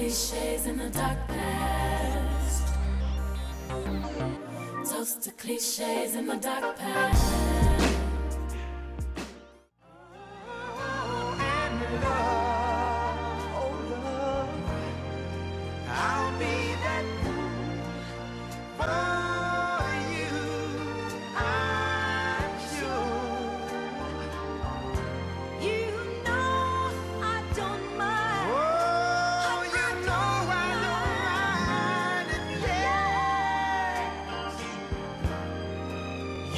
cliches in the dark past. Toast to cliches in the dark past. Oh, and love, oh, love. I'll be